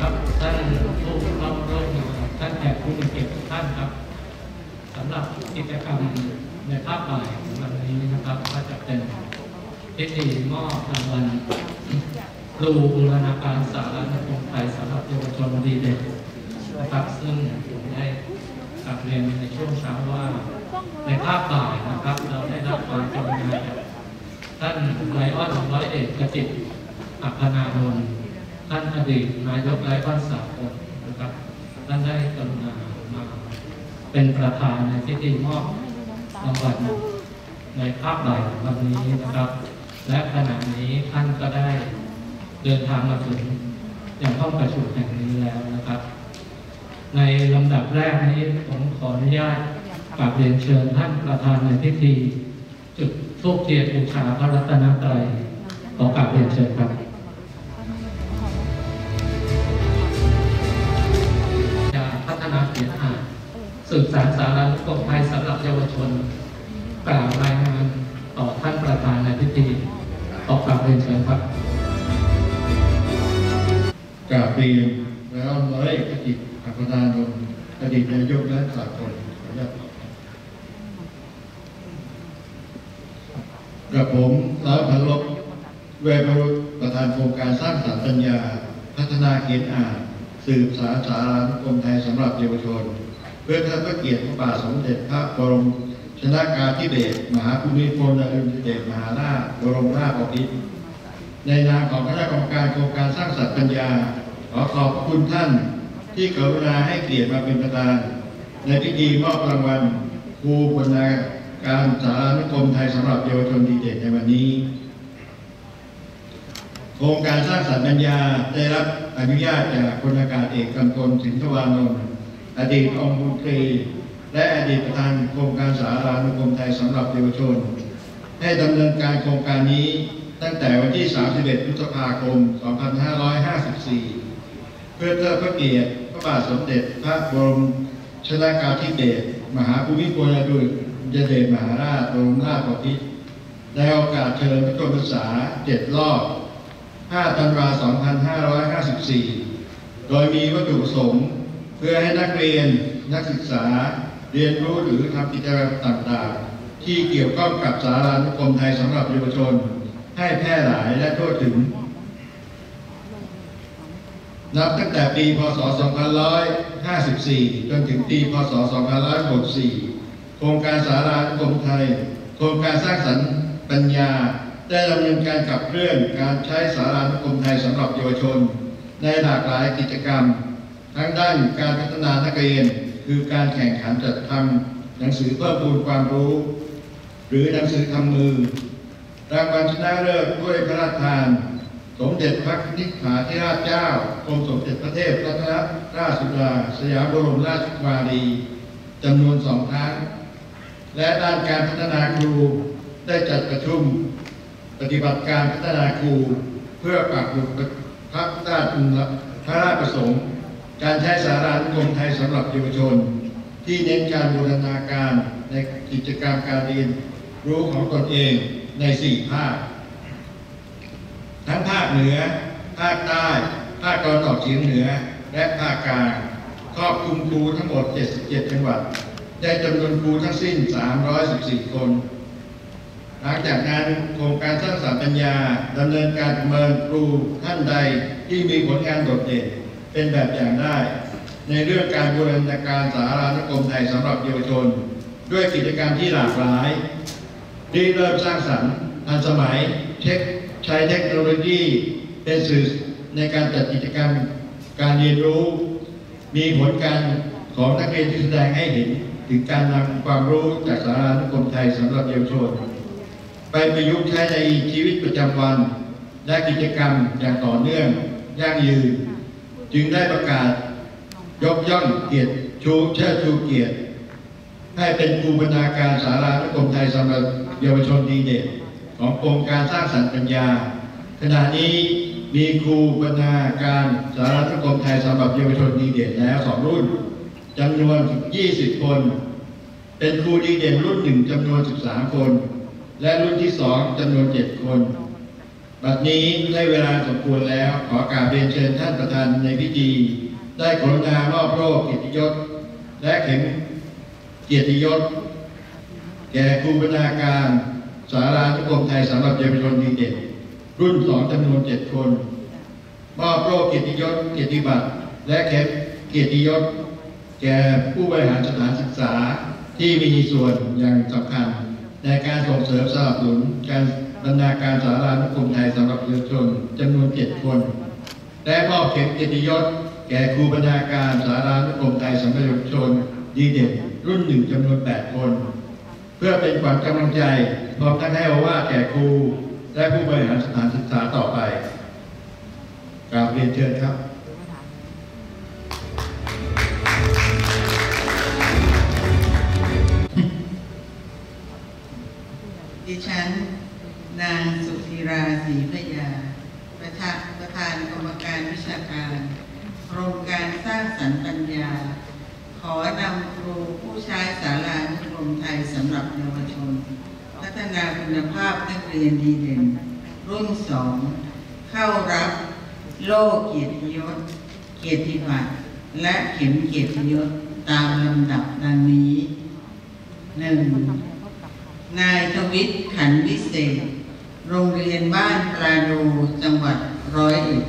ครับท่านผู้เข้าร่วมงานท่านแขกผู้มีเกียรติทุกท่านครับสำหรับกิจกรรมในภาคบ่ายของวันนี้นะครับก็จะเป็นพิธีมอบรางวัลครูบูรณาการสารานุกรมไทยสำหรับเยาวชนดีเด่นนะครับซึ่งผมได้กลับเรียนในช่วงเช้าว่าในภาคบ่ายนะครับ เราได้รับความกรุณาจากท่านไลออนร้อยเอกกจิตอัคนาโนนท์ ท่านอดีตนายกไลออนสากลนะครับท่านได้กรุณามาเป็นประธานในพิธีมอบรางวัลในภาคบ่ายวันนี้นะครับ และขณะนี้ท่านก็ได้เดินทางมาถึงอย่างห้องประชุมแห่งนี้แล้วนะครับ ในลำดับแรกนี้ผมขออนุญาตกราบเรียนเชิญท่านประธานในพิธี จุดธูปเทียนบูชาพระรัตนตรัยขอกราบเรียนเชิญครับ สืบสารสารานุกรมไทยสำหรับเยาวชน กล่าวรายงานต่อท่านประธานในพิธีขอกราบเรียนเชิญครับกราบเรียนแล้วร้อยอกกิจอัครนานนท์อดีตนายกและสากลขออนุญาตกับผมล้าวพันลบเวรบุรุษประธานโครงการสร้างสรรค์ปัญญา พัฒนาเขียนอ่านสืบสารสารานุกรมไทยสำหรับเยาวชน เพื่อเทิดพระเกียรติพระบาทสมเด็จพระบรมชนากาธิเบศรมหาภูมิพลอดุลยเดชมหาราชบรมราชบพิตรในนามของคณะกรรมการโครงการสร้างสรรค์ปัญญา ขอขอบคุณท่านที่กรุณาให้เกียรติมาเป็นประธาน ในพิธีมอบรางวัลครูบรรณาการสารานุกรมไทยสำหรับเยาวชนดีเด่นในวันนี้ โครงการสร้างสรรค์ปัญญาได้รับอนุญาตจากพลอากาศเอกกำพลสินทวานนท์ อดีตองค์มนตรี และอดีตประธานโครงการสารานุกรมไทยสำหรับเยาวชนให้ดำเนินการโครงการนี้ตั้งแต่วันที่ 31 พฤษภาคม 2554 เพื่อเทิดพระเกียรติพระบาทสมเด็จพระบรมชนากาธิเบศรมหาภูมิพลอดุลยเดชมหาราชบรมราชบพิตรในโอกาสเชิญพระชนมพรรษา7รอบ 5 ธันวาคม2554 โดยมีวัตถุประสงค์ พื่อให้นักเรียนนักศึกษาเรียนรู้หรือทำกิจกรรมต่างๆ ที่เกี่ยวข้องกับสารานุกรมไทยสำหรับเยาวชน ให้แพร่หลายและทั่วถึง นับตั้งแต่ปีพศ 2554 จนถึงปีพศ 2564 โครงการสารานุกรมไทย โครงการสร้างสรรค์ปัญญา ได้ดำเนินการขับเคลื่อนการใช้สารานุกรมไทยสำหรับเยาวชน ในหลากหลายกิจกรรม ทั้งด้านการพัฒนานักเรียน คือการแข่งขันจัดทำหนังสือเพิ่มพูนความรู้ หรือหนังสือทำมือรางวัลชนะเลิศด้วยพระราชทาน สมเด็จพระนิพพาธิราชเจ้ากรมสมเด็จพระเทพรัตนราชสุดาสยามบรมราชกุมารีจำนวนสองครั้ง และด้านการพัฒนาครูได้จัดประชุม ปฏิบัติการพัฒนาครู เพื่อปรับปรุงพระราชพระราชประสงค์ การใช้สารานุกรมไทยสำหรับเยาวชน ที่เน้นการบูรณาการในกิจกรรมการเรียนรู้ของตนเองในสี่ภาค ทั้งภาคเหนือ ภาคใต้ ภาคตะวันออกเฉียงเหนือ และภาคกลางครอบคลุมครูทั้งหมด 77 จังหวัด ได้จำนวนครูทั้งสิ้น 314 คน หลังจากนั้นโครงการสร้างสรรค์ปัญญาดำเนินการประเมินครูท่านใดที่มีผลงานโดดเด่น เป็นแบบอย่างได้ ในเรื่องการบูรณาการสารานุกรมไทยสำหรับเยาวชน ด้วยกิจกรรมที่หลากหลายที่เริ่มสร้างสรรค์ทันสมัยเทคใช้เทคโนโลยีเป็นสื่อในการจัดกิจกรรมการเรียนรู้ มีผลการของนักเรียนที่แสดงให้เห็น ถึงการนำความรู้จากสารานุกรมไทยสำหรับเยาวชน ไปประยุกต์ใช้ในชีวิตประจำวัน และกิจกรรมอย่างต่อเนื่อง ยั่งยืน จึงได้ประกาศ ยกย่องเกียรติชูเชิดชูเกียรติ ให้เป็นครูบรรณาการสารานุกรมไทยสำหรับเยาวชนดีเด่นของโครงการสร้างสรรค์ปัญญา ขณะนี้มีครูบรรณาการสารานุกรมไทยสำหรับเยาวชนดีเด่นแล้วสองรุ่นจำนวน 20 คน เป็นครูดีเด่นรุ่นหนึ่งจำนวน 13 คน และรุ่นที่สองจำนวน 7 คน บัดนี้ได้เวลาสมควรแล้ว ขอกราบเรียนเชิญท่านประธานในพิธี ได้กรุณามอบโรคเกียรติยศ และเข็มเกียรติยศ แก่ครูบรรณาการสารานุกรมไทยสำหรับเยาวชนดีเด่นรุ่นสองจำนวนเจ็ดคน มอบโรคเกียรติยศเกียรติบัตร และเข็มเกียรติยศ แก่ผู้บริหารสถานศึกษาที่มีส่วนอย่างสำคัญในการส่งเสริมสนับสนุนการ บรรณาการสารานุกรมไทยสำหรับเยาวชนจำนวนเจ็ดคนและมอบเข็มเกียรติยศแก่ครูบรรณาการสารานุกรมไทยสำหรับเยาวชนดีเด่นรุ่นหนึ่งจำนวนแปดคน เพื่อเป็นขวัญกำลังใจพร้อมทั้งให้โอว่าแก่ครูและผู้บริหารสถานศึกษาต่อไปกราบเรียนเชิญครับดิฉัน นางสุธีราศรีพยา ประธานประธานกรรมการวิชาการ โครงการสร้างสรรค์ปัญญา ขอนำครูผู้ใช้สารานุกรมไทยสำหรับเยาวชน พัฒนาคุณภาพนักเรียนดีเด่น รุ่นสอง เข้ารับโล่เกียรติยศ เกียรติบัตร และเข็มเกียรติยศตามลำดับดังนี้หนึ่งนายทวิทย์ขันวิเศษ โรงเรียนบ้านปลาดูจังหวัดร้อยเอ็ด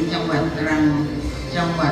ชินีจังหวั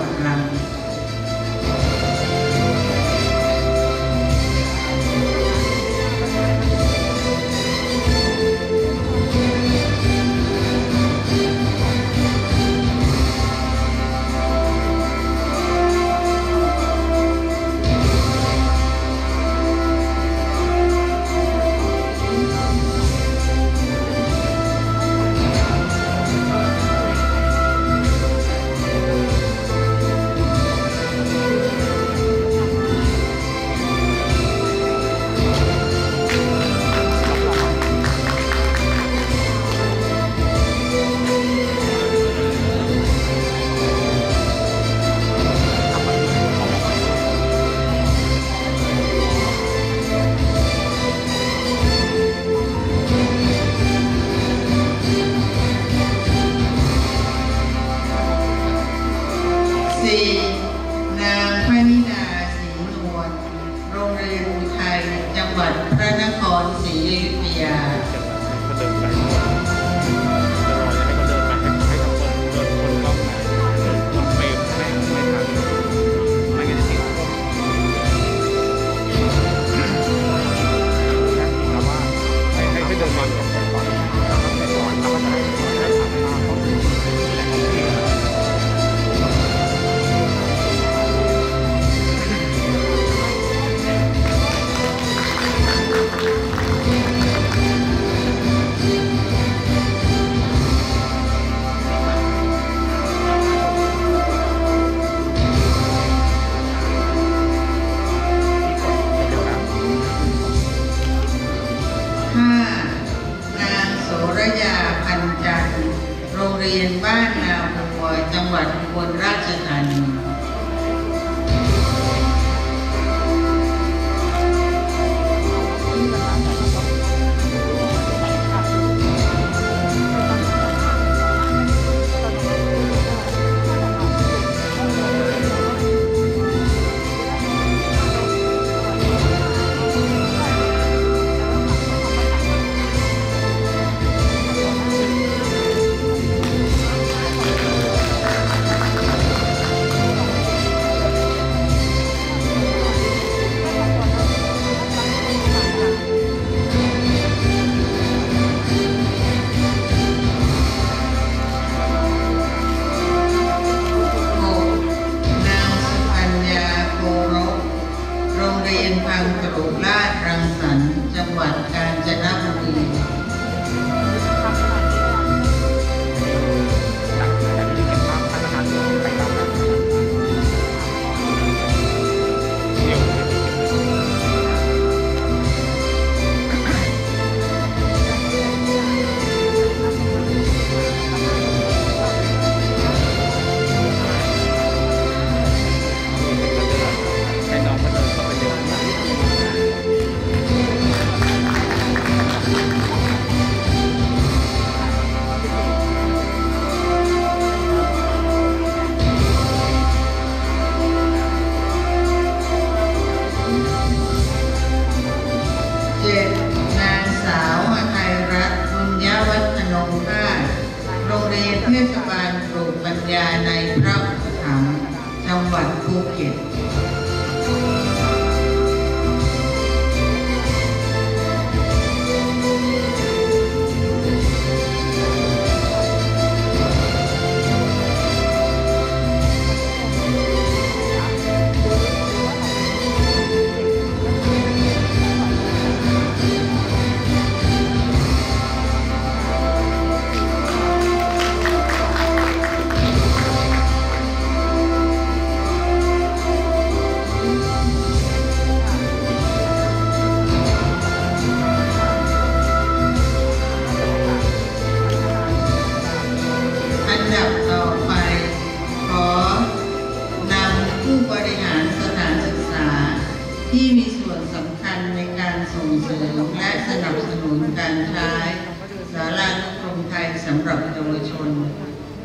ชน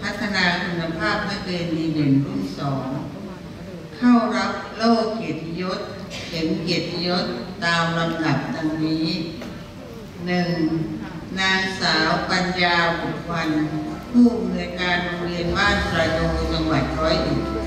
พัฒนาคุณภาพนักเรียนดีเด่นรุ่นสองเข้ารับโล่เกียรติยศเข็มเกียรติยศตามลำดับดังนี้หนึ่งนางสาวปัญญาบุตรวันผู้อำนวยการโรงเรียนบ้านประโดจังหวัดร้อยเอ็ด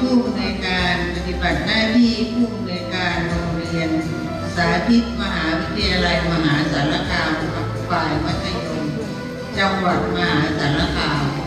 ผู้ในการปฏิบัติหน้าที่ผู้ในการโรงเรียน สาธิตมหาวิทยาลัยมหาสารคามฝ่ายมัธยม จังหวัดมหาสารคาม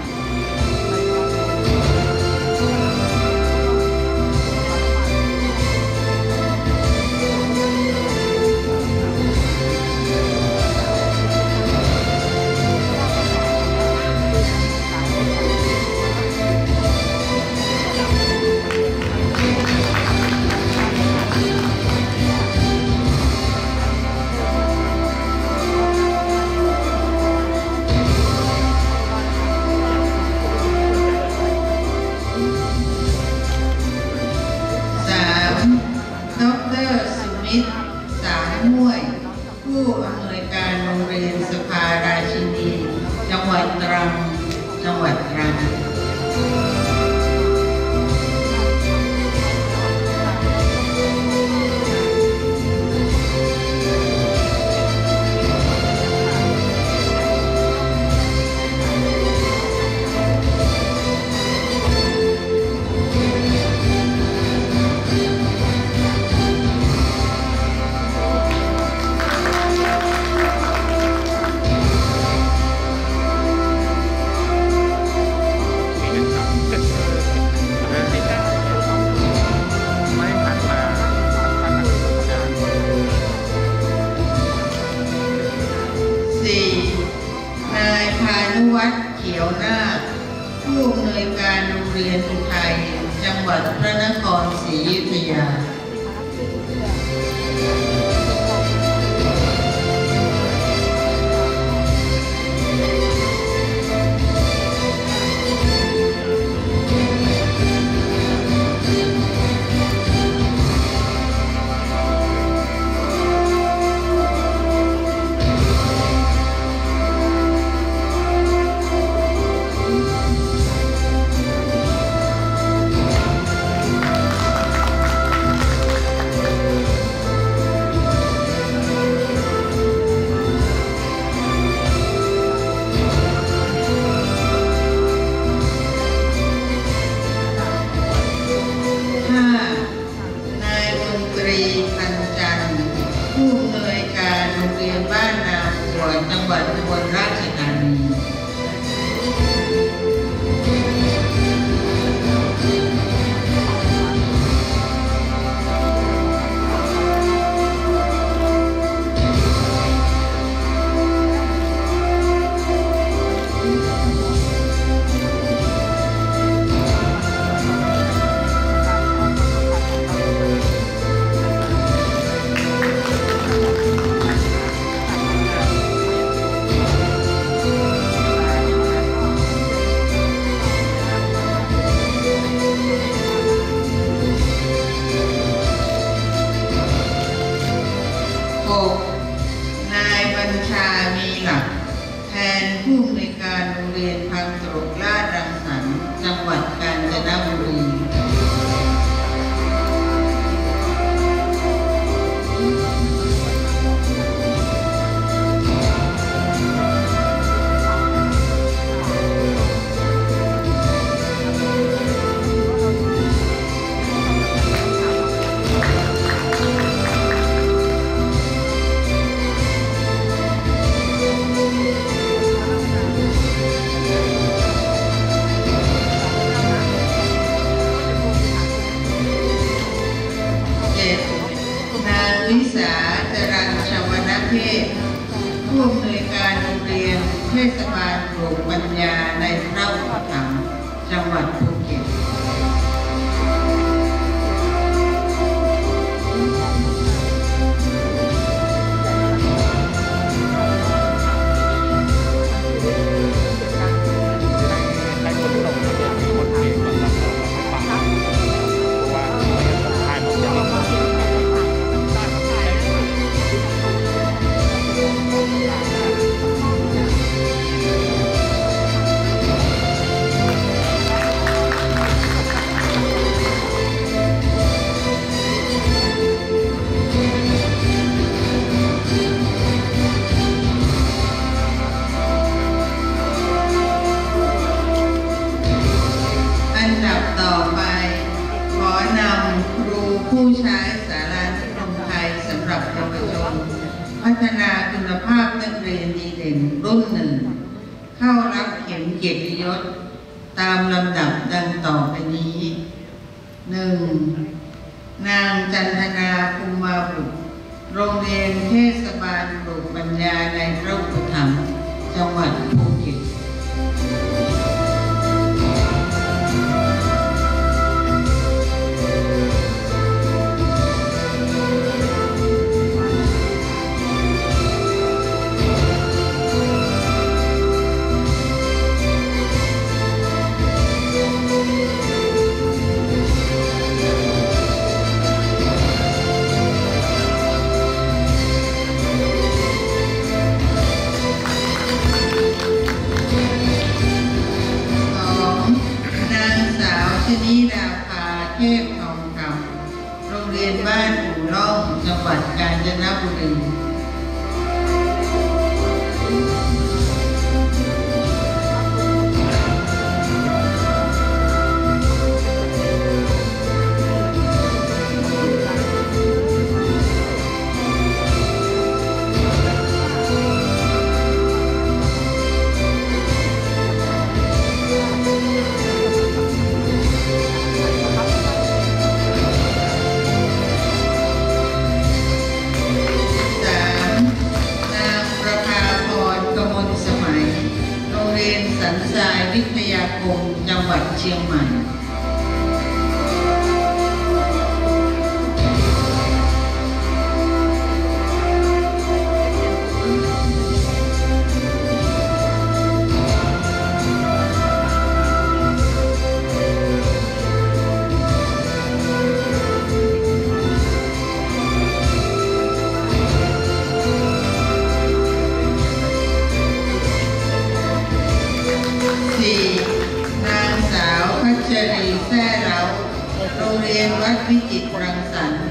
วัดวิจิตรรังสรรค์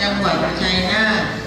จังหวัดชัยนาท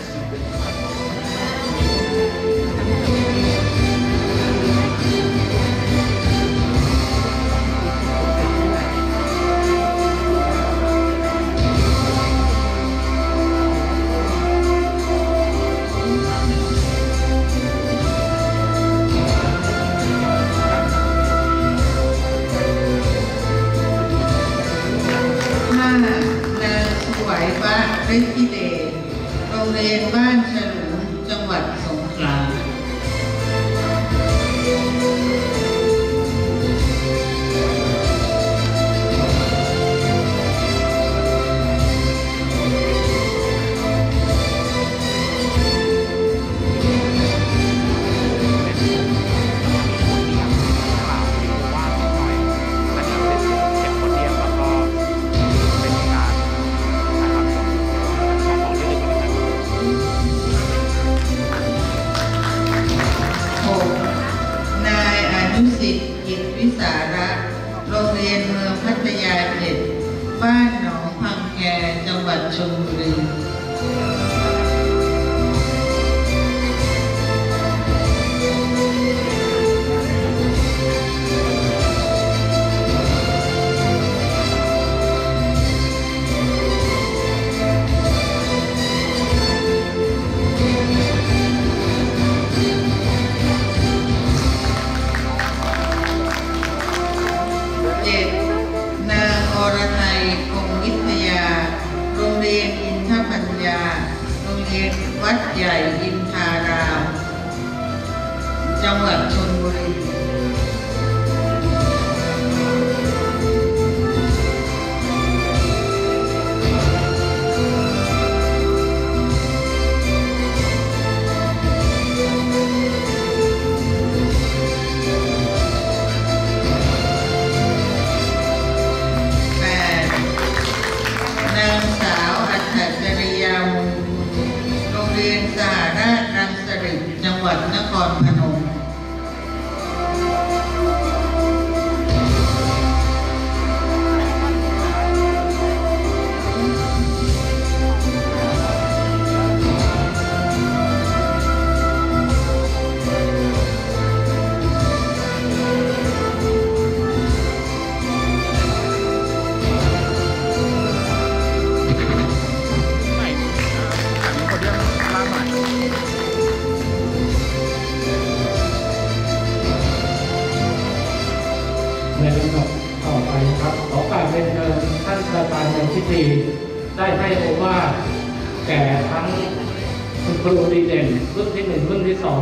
รุ่นที่หนึ่งรุ่นที่สอง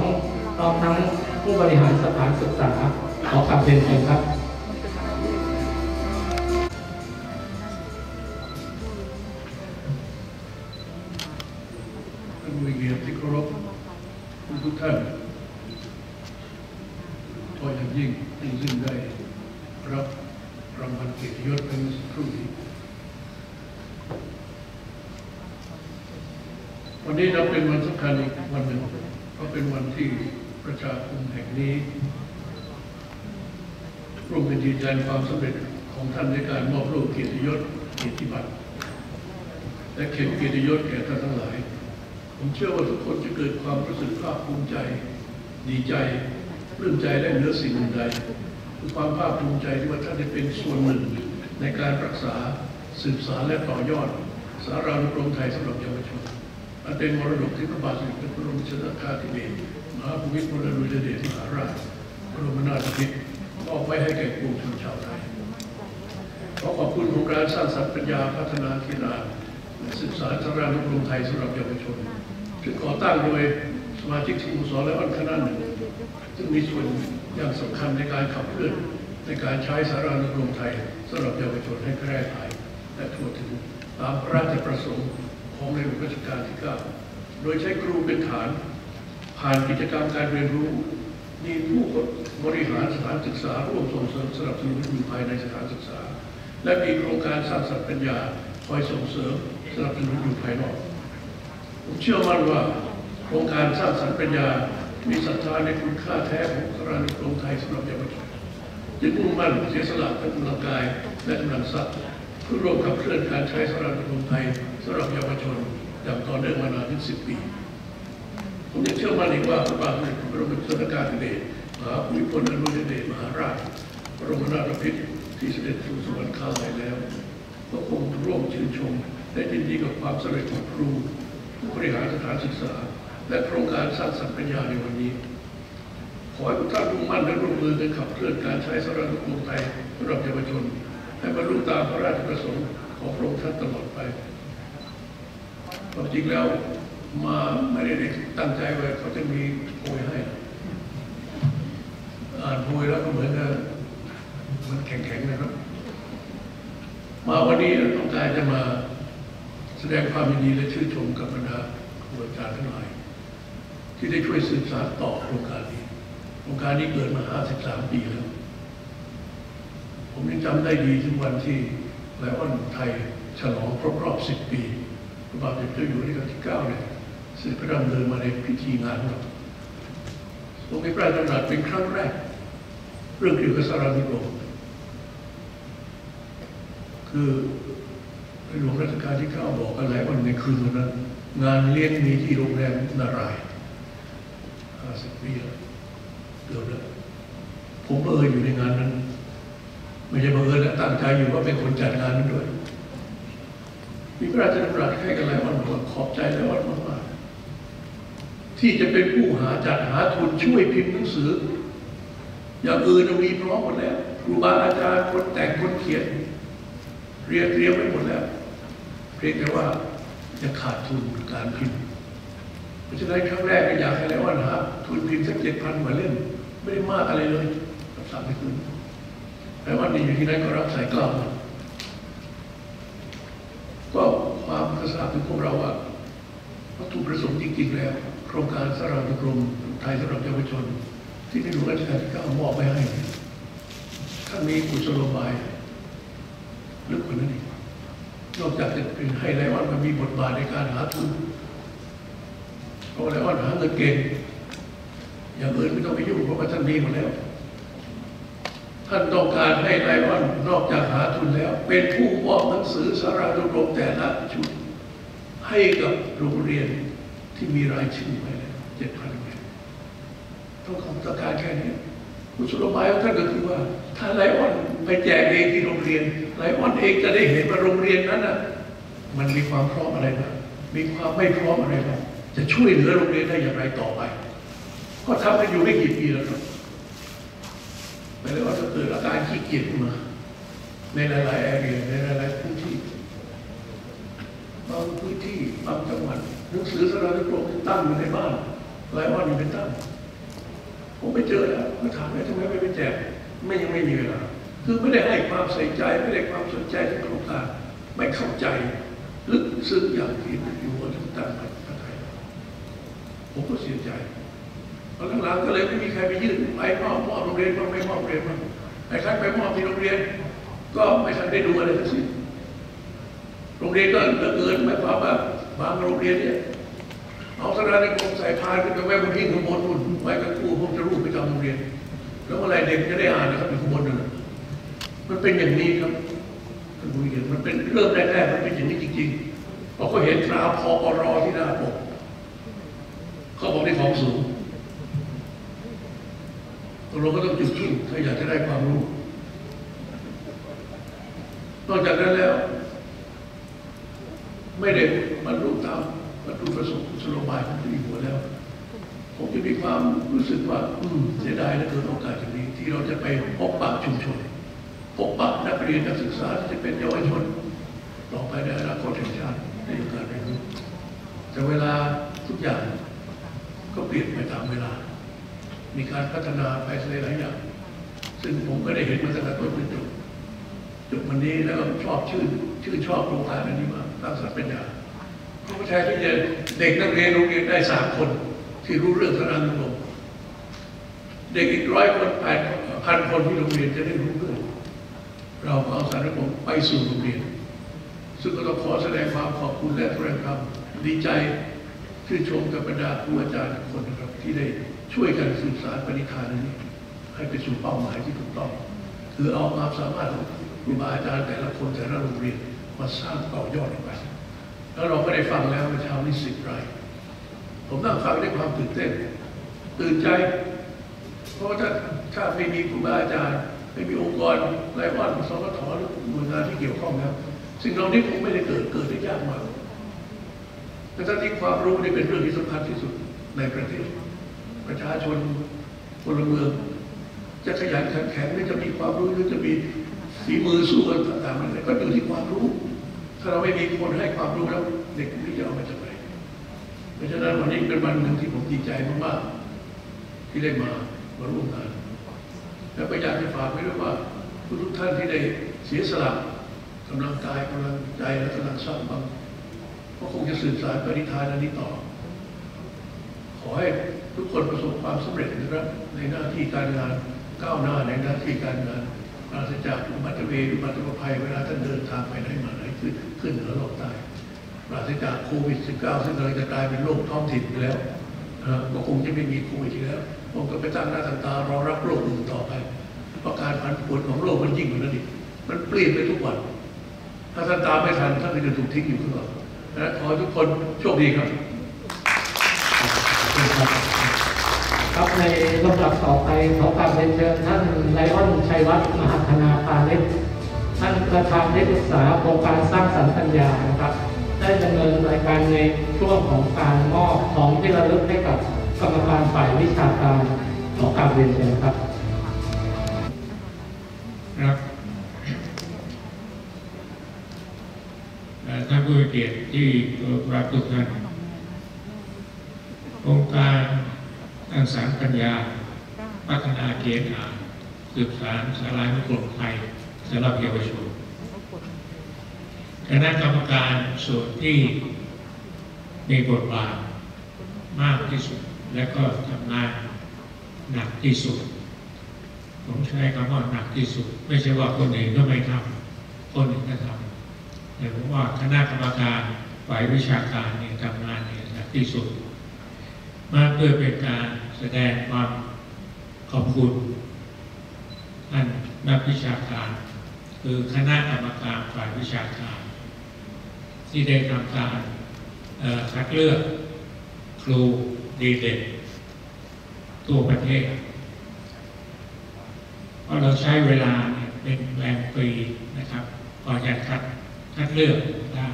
พร้อมทั้งผู้บริหารสถานศึกษาขอการเป็นเชิญครับท่านผู้มีเกียรติเคารพทุกท่านโดยอย่างยิ่งผู้ซึ่งได้รับรางวัลเกียรติยศเป็นสักครู่นี้วันนี้นับเป็นวันสำคัญอีกวันหนึ่งเพราะเป็นวันที่ประชาคมแห่งนี้ร่วมกัน ยืนยันความสำเร็จของท่านในการมอบโล่เกียรติยศเกียรติบัตรและเข็มเกียรติยศแก่ท่านทั้งหลาย ผมเชื่อว่าทุกคนจะเกิดความรู้สึกภาคภูมิใจ ดีใจปลื้มใจและเหนือสิ่งอื่นใดคือความภาคภูมิใจที่ว่าท่านได้เป็นส่วนหนึ่งในการรักษาสืบสานและต่อยอด สารานุกรมไทยสำหรับเยาวชนอันเป็นมรดกที่พระบาทสมเด็จพระบรมชนกาธิเบศรมหาภูมิพลอดุลยเดชมหาราชบรมนาถบพิตร มอบไว้ให้แก่ปวงชนชาวไทยขอขอบคุณโครงการสร้างสรรค์ปัญญาพัฒนากีฬาศึกษาสารานุกรมไทยสำหรับเยาวชนซึ่งก่อตั้งโดยสมาชิกสโมสรและวันคณะหนึ่งซึ่งมีส่วนอย่างสำคัญในการขับเคลื่อนในการใช้สารานุกรมไทยสำหรับเยาวชนให้แพร่หลายและทั่วถึงตามพระราชประสงค์ของในหลวงรัชกาลที่ 9 โดยใช้ครูเป็นฐาน ผ่านกิจกรรมการเรียนรู้ มีผู้บริหารสถานศึกษาร่วมส่งเสริมสนับสนุนอยู่ภายในสถานศึกษา และมีโครงการสร้างสรรค์ปัญญาคอยส่งเสริมสนับสนุนอยู่ภายนอกผมเชื่อมั่นว่าโครงการสร้างสรรค์ปัญญา มีศรัทธาในคุณค่าแท้ของสรานุกรมไทยสำหรับเยาวชนจึงมุ่งมั่นเสียสละทั้งกำลังกายและกำลังทรัพย์เพื่อร่วมขับเคลื่อนการใช้สรานุกรมไทยสำหรับเยาวชนอย่างต่อเนื่องมานานถึง10 ปี ผมยังเชื่อมั่นอีกว่าพระบาทสมเด็จพระบรมชนกาธิเบศรมหาภูมิพลอดุลยเดชมหาราชบรมนาถบพิตรที่เสด็จสู่สวรรคาลัยแล้วก็คงร่วมชื่นชมและยินดีกับความสำเร็จของครูผู้บริหารสถานศึกษา และโครงการสร้างสรรค์ปัญญาในวันนี้ ขอให้ทุกท่านมุ่งมั่นและร่วมมือกันขับเคลื่อนการใช้สารานุกรมไทยสำหรับเยาวชนให้บรรลุตามพระราชประสงค์ของพระองค์ท่านตลอดไปความจริงแล้ว มาไม่ได้ตั้งใจไว้เขาจะมีโพยให้ อ่านโพยแล้วก็เหมือนกับมันแข็งๆนะครับ มาวันนี้ต้องการจะมาแสดงความยินดีและชื่นชมกับบรรดาครูอาจารย์ทั้งหลาย ที่ได้ช่วยสืบสานต่อโครงการนี้โครงการนี้เกิดมา 53 ปีแล้ว ผมยังจำได้ดีถึงวันที่ไลออนไทยฉลองครบรอบ 10 ปีพระบาทสมเด็จเจ้าอยู่หัวรัชกาลที่ 9 เนี่ย เสด็จพระดำเนินมาในพิธีงานครับทรงมีพระราชดำรัสเป็นครั้งแรก เรื่องเกี่ยวกับสารานุกรมคือในหลวงรัชกาลที่9บอกกันหลายวันในคืนวันนั้น งานเลี้ยงมีที่โรงแรมนารายณ์50ปีแล้วเกือบแล้วผมเอออยู่ในงานนั้น ไม่ใช่บังเอิญนะตั้งใจอยู่ว่าเป็นคนจัดงานนั้นด้วยมีพระราชดำรัสให้กันหลายวันบอกขอบใจหลายวันมาก ที่จะเป็นผู้หาจัดหาทุนช่วยพิมพ์หนังสือ อย่างอื่นมีพร้อมหมดแล้วครูบาอาจารย์คนแต่งคนเขียน เรียนเรียมไว้หมดแล้วเพียงแต่ว่าจะขาดทุนการพิมพ์เพราะฉะนั้นครั้งแรกก็อยากให้แล้วว่าหาทุนพิมพ์สักเจ็ดพันกว่าเล่มไม่ได้มากอะไรเลยรับสั่งให้คุณแต่วันนี้อยู่ที่นั่นก็รับสายกล้ามาก็ความกระซาบถึงพวกเราว่าวัตถุประสงค์จริงๆแล้ว ครงการสรานุกรมไทยสำหรับเยาวชน ที่ในหลวงรัชกาลที่เก้ามอบไปให้ท่านมีกุศโลบายลึกกว่านั้นอีกนอกจากจะเป็นให้ไลออนมันมีบทบาทในการหาทุนเพราะไลออนหาเงินเก่งอย่างอื่นไม่ต้องไปยุ่งเพราะว่าท่านมีหมดแล้ว ท่านต้องการให้ไลออนนอกจากหาทุนแล้ว เป็นผู้มอบหนังสือสารานุกรมแต่ละชุดให้กับโรงเรียน ที่มีรายชื่อไว้แล้วเจ็ดพันโรงเรียนต้องคำต้องการแค่นี้กุศโลบายของท่านก็คือว่า ถ้าไลออนไปแจกเองที่โรงเรียนไลออนเองจะได้เห็นว่าโรงเรียนนั้นน่ะมันมีความพร้อมอะไรบ้างมีความไม่พร้อมอะไรบ้างจะช่วยเหลือโรงเรียนได้อย่างไรต่อไป ก็ทำกันอยู่ไม่กี่ปีแล้วครับไม่ได้ว่าจะเกิดอาการขี้เกียจขึ้นมา ในหลายๆแอเรียในหลายๆพื้นที่บางพื้นที่บางจังหวัดหนังสือสารนิกรมตั้ง อยู่ในบ้านหลายวันอยู่เป็นตั้งผมไปเจอแล้วก็ถามว่าทำไมไม่ไปแจก ไม่ยังไม่มีเวลาคือไม่ได้ให้ความใส่ใจไม่ได้ความสนใจทีโครงการไม่เข้าใจลึกซึ้งอย่างที่อยู่บนตั้งประเทศผมก็เสียใจตอนหลังๆก็เลยไม่มีใครไปยื่นไปมอบมอบโรงเรียนบ้างไม่มอบโรงเรียนบ้างไอ้ใครไปมอบที่โรงเรียน ก็ไม่ทันได้ดูอะไรทั้งสิ้นโรงเรียนก็เกินหมายความว่าบางโรงเรียนเนี่ย เอาสราในกรมใส่พานขึ้นไปไว้บนที่ข้างบนนู่นไว้กับครูพวกจะรูปไปจำโรงเรียน แล้วเมื่อไรเด็กจะได้อ่านนะครับอยู่ข้างบนนั่นมันเป็นอย่างนี้ครับท่านผู้เห็นมันเป็นเริ่มแรกๆมันเป็นอย่างนี้จริงๆพอเขาเห็นตราพอปรที่หน้าปกเขาบอกได้ของสูงเราก็ต้องจุดขึ้นถ้าอยากจะได้ความรู้ นอกจากนั้นแล้ว ไม่ได้บรรลุตาม วัตถุประสงค์สโลบายของที่อยู่หัวแล้วผมจะมีความรู้สึกว่าอืมเสียดายเหลือเกินโอกาสอย่างนี้ที่เราจะไปพบปะชุมชนพบปะนักเรียนนักศึกษาที่เป็นเยาวชนต่อไปในอนาคตแห่งชาติในโอกาสเรียนรู้แต่เวลาทุกอย่างก็เปลี่ยนไปตามเวลา มีการพัฒนาไปหลายอย่าง ซึ่งผมก็ได้เห็นมาตั้งแต่ต้นจนจบจบวันนี้แล้วชอบชื่นชื่นชอบโครงการอันนี้มากสร้างสรรค์ปัญญา เพราะว่าแทนที่จะเด็กนักเรียนโรงเรียนได้สามคน ที่รู้เรื่องสารานุกรมเด็กอีกร้อยคนแปดพันคนที่โรงเรียนจะได้รู้เรื่องเราเอาสารุกรมไปสู่โรงเรียน ซึ่งก็ต้องขอแสดงความขอบคุณและแสดงความดีใจชื่นชมกับบรรดาครูอาจารย์ทุกคนนะครับ ที่ได้ช่วยกันสื่อสารปณิธานนนี้ ให้ไปสู่เป้าหมายที่ถูกต้อง คือเอาความสามารถของครูบาอาจารย์แต่ละคนแต่ละโรงเรียนมาสร้างต่อยอดออกไป แล้วเราก็ได้ฟังแล้วเมื่อเช้านี้สิบรผมนั่งฟังด้วยความตื่นเต้น ตื่นใจ เพราะว่าถ้าถ้าไม่มีครูบาอาจารย์ไม่มีองค์กรไร้วันสกทหรือหน่วยงานที่เกี่ยวข้องแล้วสิ่งเหล่านี้คงไม่ได้เกิดเกิดได้ยากมากแต่ทั้งที่ความรู้นี่เป็นเรื่องที่สำคัญที่สุดในประเทศ ประชาชนพลเมือง จะขยันขันแข็งหรือจะมีความรู้หรือจะมีฝีมือสู้กันต่างๆอะไรก็อยู่ที่ความรู้ ถ้าเราไม่มีคนให้ความรู้แล้วเด็กพวกนี้จะเอามาจากไหนเพราะฉะนั้นวันนี้เป็นวันหนึ่งที่ผมดีใจมากๆที่ได้มามาร่วมงาน แล้วก็อยากจะฝากไว้ด้วยว่าทุกท่านที่ได้เสียสละกำลังกายกำลังใจและกำลังทรัพย์บางก็คงจะสื่อสารปณิธานอันนี้ต่อ ขอให้ทุกคนประสบความสำเร็จนะครับในหน้าที่การงานก้าวหน้าในหน้าที่การงานปราศจากอุบัติเหตุอุบัติภัยเวลาท่านเดินทางไปไหนมา ขึ้นขึ้นเหนือโลกใต้ปราศจากโควิด -19 ซึ่งกำลังจะกลายเป็นโรคท้องถิ่นไปแล้วก็คงจะไม่มีโควิดอีกแล้วคงก็ไปตั้งหน้าตั้งตารอรับโรคอื่นต่อไปเพราะการผันผวนของโลกมันยิ่งกว่านั้นอีกมันเปลี่ยนไปทุกวัน ถ้าท่านตามไม่ทันท่านก็จะถูกทิ้งอยู่ข้างหลังนะขอทุกคนโชคดีครับ ครับในลำดับต่อไปขอกราบเรียนเชิญท่านไลออนชัยวัฒน์มหาธนาพาณิชย์ ท่านประธานที่ปรึกษาโครงการสร้างสรรค์ปัญญานะครับ ได้ดำเนินรายการในช่วงของการมอบของที่ระลึกให้กับกรรมการฝ่ายวิชาการของกาบเรียนเชิญครับครับท่านผู้เกียรติที่เคารพรักทุกท่านโครงการสร้างสรรค์ปัญญา พัฒนาเกียรติอาสืบสารสารานุกรมไทย สำหรับเยาวชนคณะกรรมการส่วนที่มีบทบาทมากที่สุด และก็ทำงานหนักที่สุด ผมใช้คำว่าหนักที่สุด ไม่ใช่ว่าคนอื่นก็ไม่ทำคนอื่นก็ทำแต่ผมว่าคณะกรรมการฝ่ายวิชาการเนี่ยทำงานเนี่ยหนักที่สุด มาเพื่อเป็นการแสดงความขอบคุณท่านนักวิชาการ คือคณะกรรมการฝ่ายวิชาการ ที่ได้ทำการคัดเลือกครูดีเด่นทั่วประเทศเพราะเราใช้เวลาเนี่ยเป็นแรมปีนะครับกว่าจะคัดคัดเลือกได้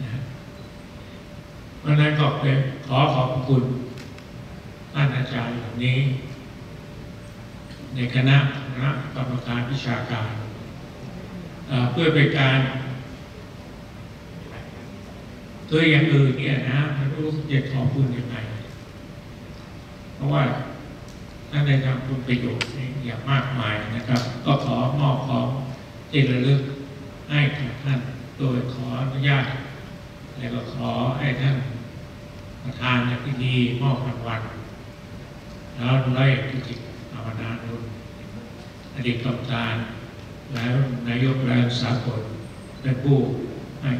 นะเพราะฉะนั้นก็เป็นขอขอบคุณท่านอาจารย์เหล่านี้ ในคณะคณะกรรมการวิชาการ เพื่อเป็นการตัวอย่างอื่นเนี่ยนะไม่รู้จะขอบคุณยังไง เพราะว่าท่านได้ทำคุณประโยชน์อย่างมากมายนะครับ ก็ขอมอบของที่ระลึกให้กับท่านโดยขออนุญาต และก็ขอให้ท่านประธานในพิธีมอบรางวัลแล้วไล่พิจิตรภาวนานุนอดีตกรรมการ แล้วนายกแล้วสากลเป็นผู้ให้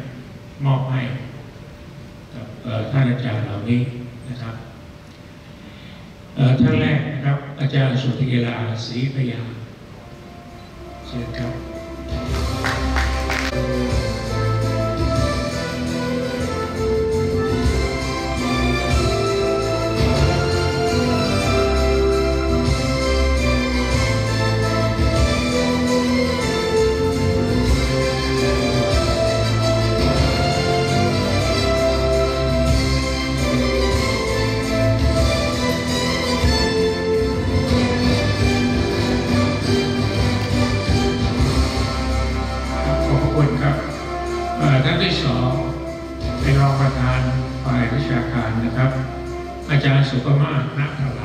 มอบให้กับท่านอาจารย์เหล่านี้นะครับท่านแรกนะครับ อาจารย์สุธิเกลาศรีพยาเชิญครับ นะครับ อาจารย์สุภมาศนะครับ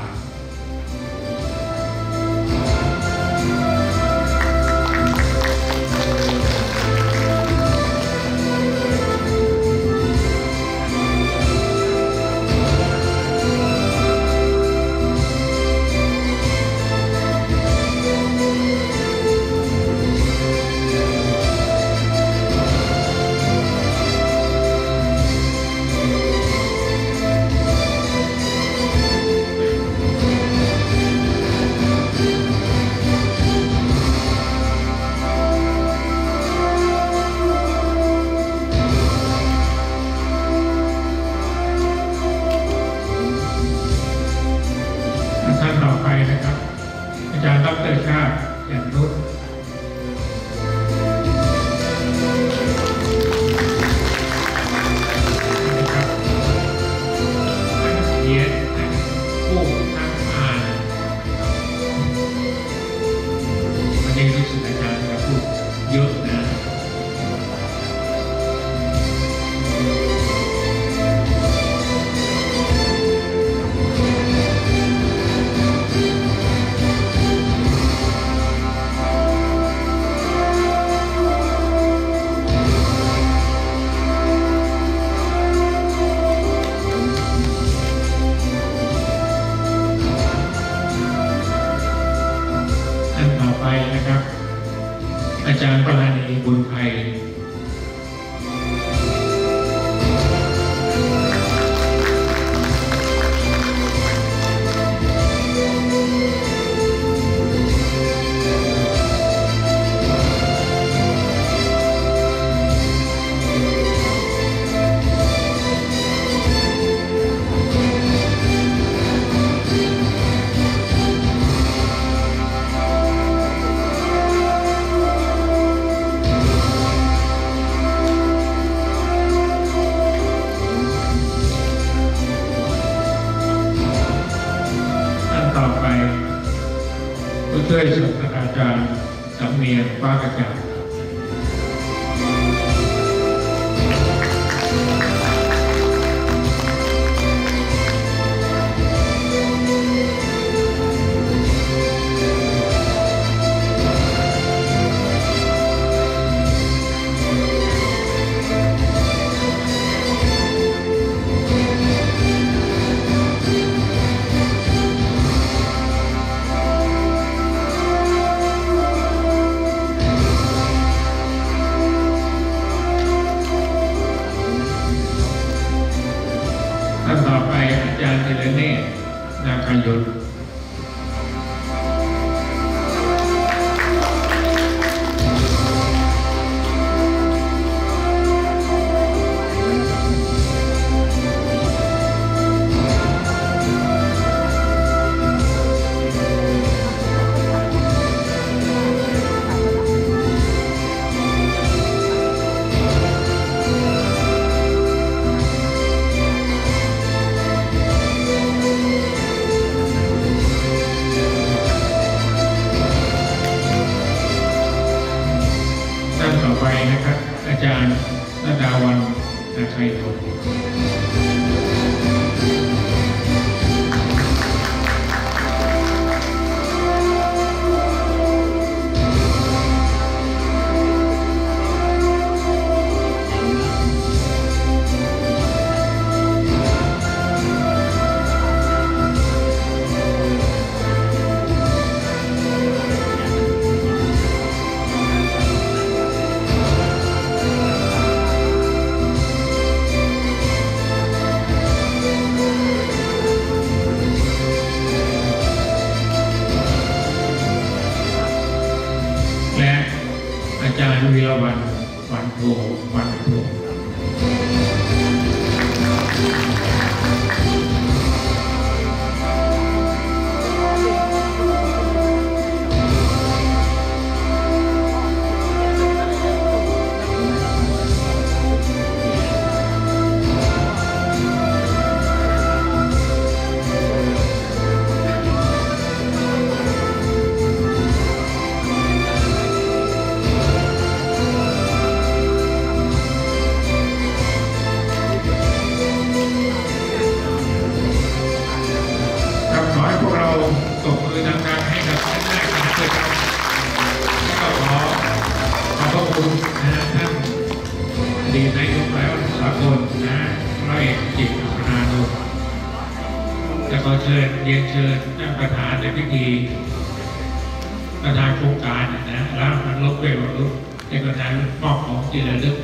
เชิญเรียนเชิญท่านประธานในพิธีประธานโครงการนะแล้วมันลบเวลลุกในประธานมอบของที่ระลึก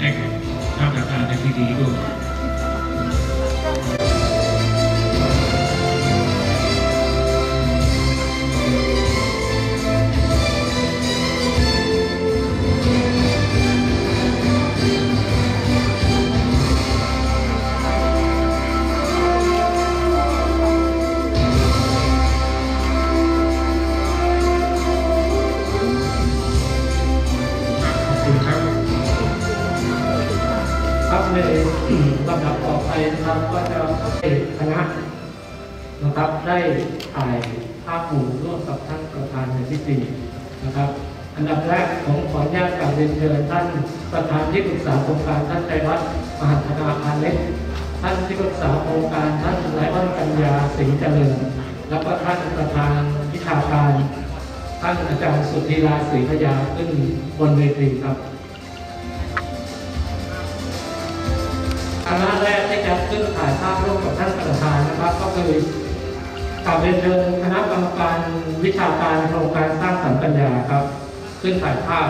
ให้กับท่านประธานในพิธีด้วย ณะนะครับได้ถ่ายภาพหมู่ร่วมกับท่านประธานในพิธีนะครับอันดับแรกผมขออนุญาตกราบเรียนเชิญท่านประธานที่ปรึกษาโครงการท่านใจวัฒน์มหัฒนาพาเล็กท่านที่ปรึกษาโครงการท่านไลออนปัญญาสิงห์เจริญ แล้วก็ท่านประธานวิชาการ ท่านอาจารย์สุธีราศรีพยาขึ้นบนเวทีครับ ซึ่งถ่ายภาพร่วมกับท่านประธานนะครับ ก็คือกราบเรียนเชิญคณะกรรมการวิชาการโครงการสร้างสรรค์ปัญญาครับ ซึ่งถ่ายภาพ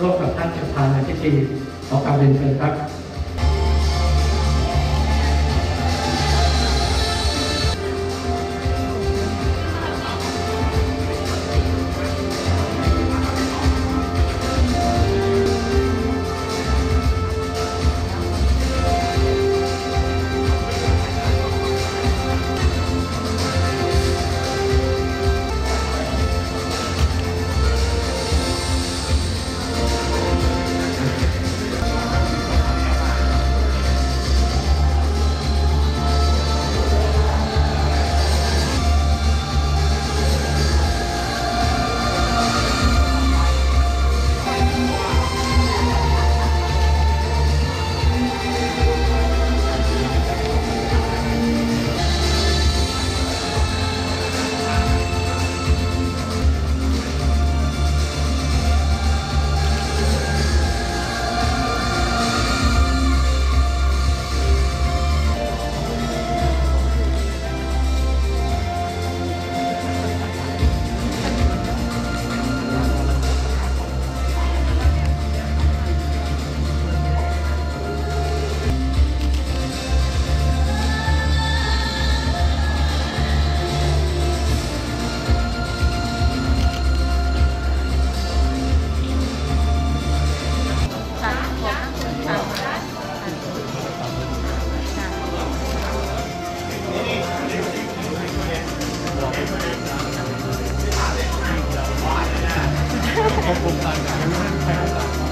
ร่วมกับท่านประธานในพิธีขอกลับเรียนเชิญครับ ここ。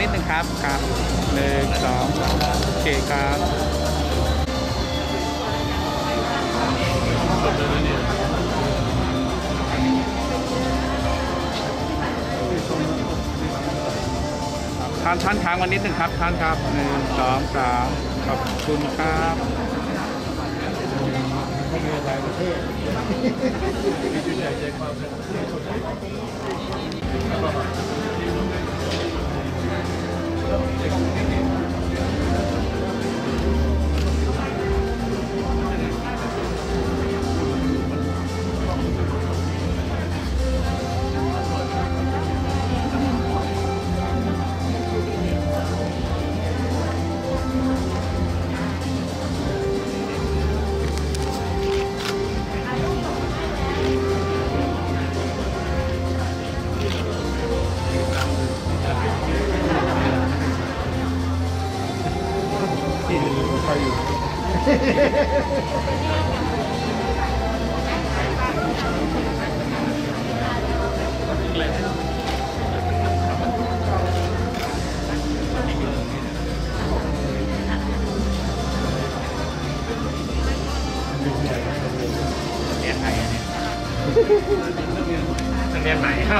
นิดหนึ่งครับครับหนึ่งสองโอเคครับท่านท่านค้างว้นิดหนึ่งครับท่านครับหนึ่งสองสามขอบคุณครับเ Thank you.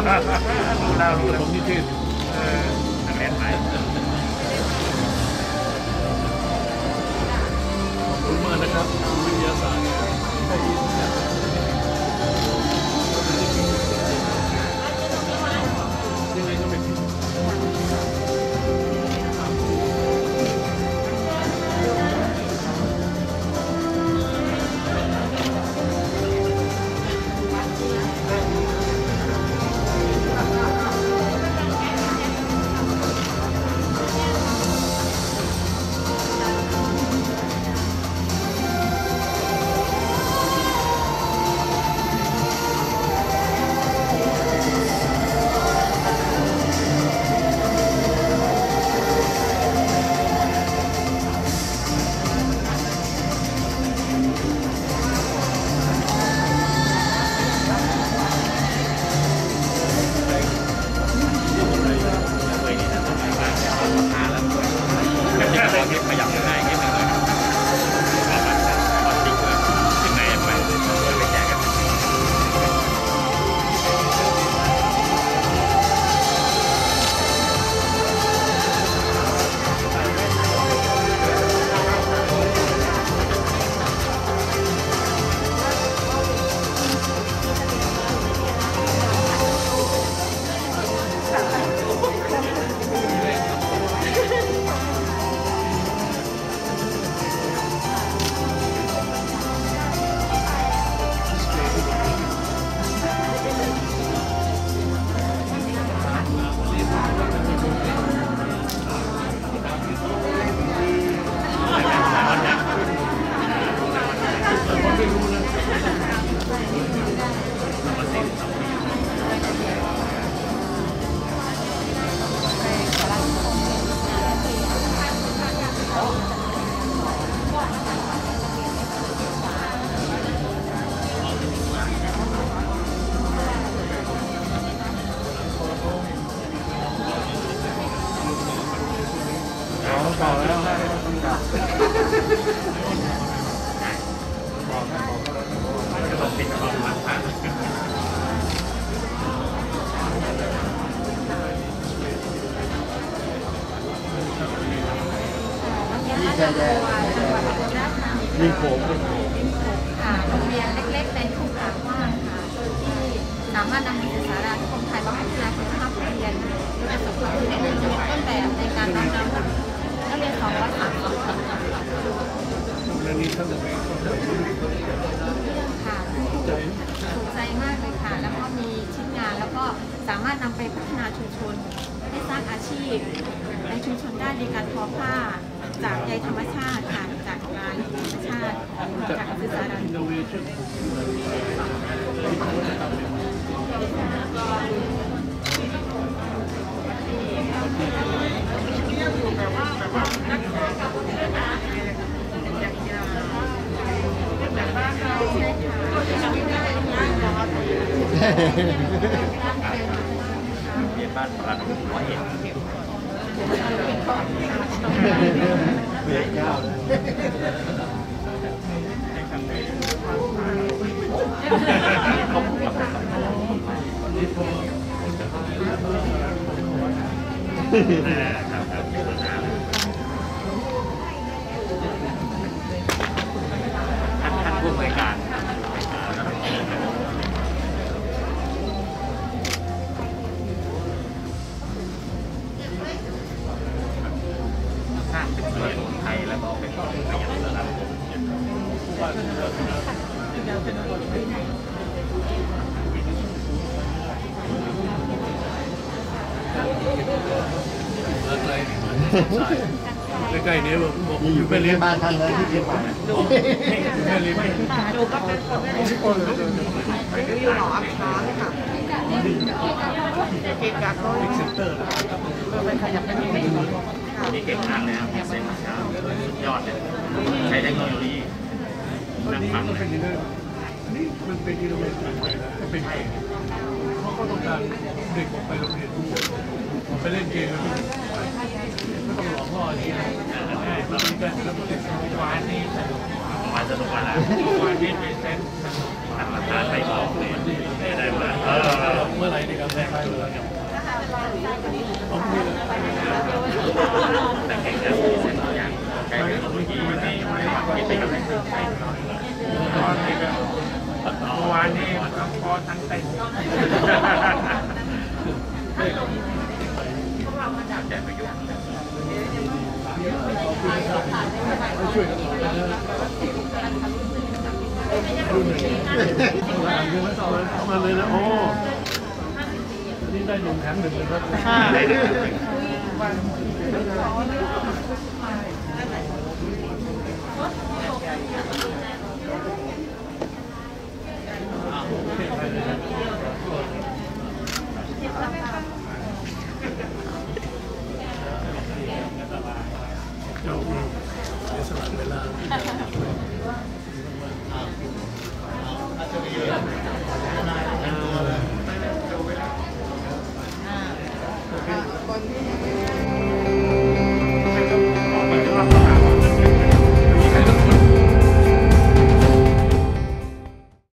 รี สามารถนำไปพัฒนาชุมชนให้สร้างอาชีพ ในชุมชนได้ในการทอผ้า จากใยธรรมชาติค่ะจากงานธรรมชาติจากสือสาราอินโนเวชั่น เรียนบ้านปราณร้อยเอ็ดเรียนเก้าเขา ใกล้ๆนี้ผมผมอยู่แม่เลี้ยงบ้านท่านแล้วที่เชียงใหม่แม่เลี้ยงไม่ดูก็เป็นคนไม่ได้คนดูอยู่หออักษรค่ะเกกาโก้เซ็นเตอร์ไปขยับไปนิดนึงนี่เก่งมากเลยครับเซ็นครับสุดยอดเลยใช้เทคโนโลยีวันนั่งนี้ฟังมันเลเป็นยยังไงอันนี้มันเป็นอินโนเวชั่นใหม่แล้วเป็นเก่งเขาก็ต้องการเด็กออกไปโรงเรียนทุกคนออกไปเล่นเกมกันทุกคนไม่ต้องหลอ กล่อ่างนี้ง่ายแล้วารระบบวานนี้สนุกมาสนุกมาแล้ววานนี้เป็นเส้นสนุกทางประธาไปบอกเลยได้มาเออเมื่อไร่ในการแข่งขันแล้วเอาพรุ่งนี้เลยแต่เก่งนะเซนตัวอย่างใช้เทคโนโลยีนี่ไม่ว่าคิดไปกับไหนใช้ตอนนี้ก็เมื่อวานนี้ก็พอทั้งเต็ม ใจประยุกต์ ช่วยกันหน่อยนะรุ่นหนึ่งอ่านกันแล้วเอา มาเลยนะโอ้นี่ได้หนึ่งแถมหนึ่งเลยครับได้เลย เจ้า เสียส